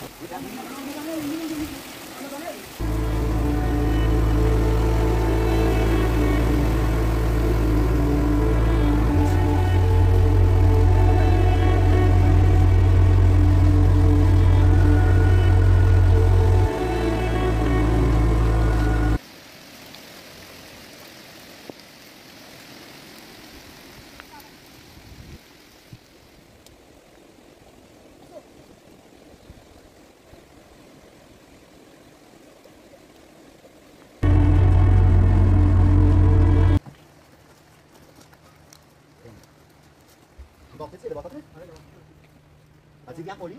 Hey, hey, hey, hey, hey, hey, hey, 맞 지? Abang dah bawa balik kereta eh? Ah, c'est bien poli.